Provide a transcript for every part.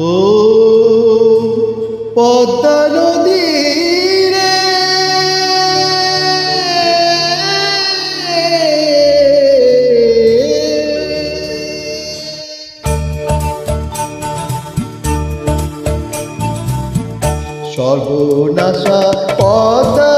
ও পদ্মা নদী সর্বনাশা পদ্মা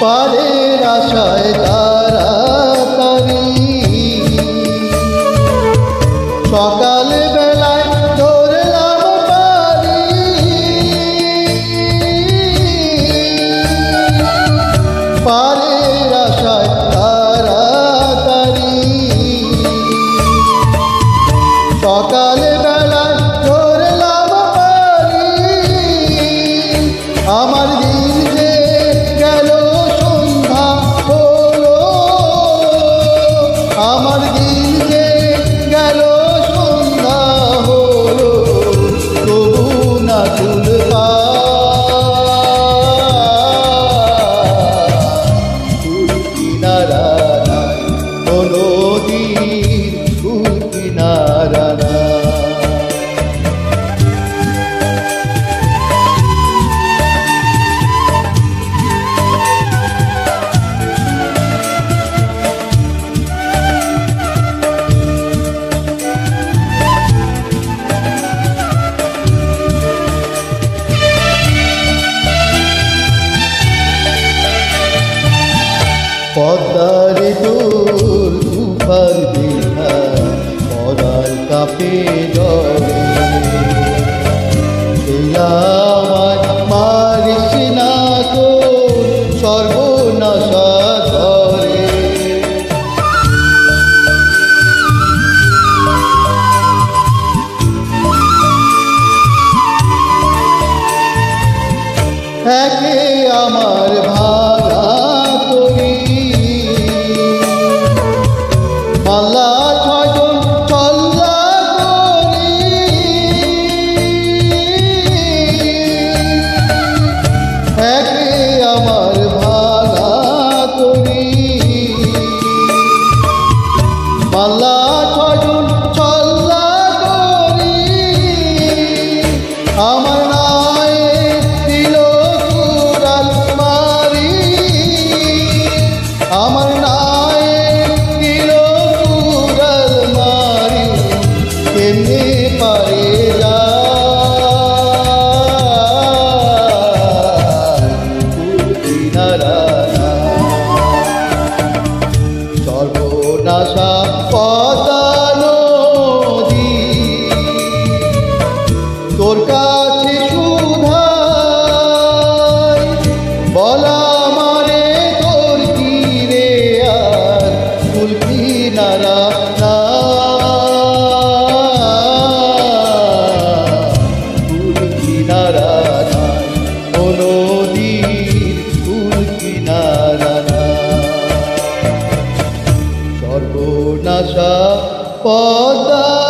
পারের আশায় তাড়াতাড়ি সকাল আমার পদ্মারে তুফার দেখা পরার কাপে একে আমার ভাড়া মাল্লা ছয়জন চল্লা করি। একে আমার কুলকি নারা না ও নদীর কুলকি নারা না সর্বনাশা পদা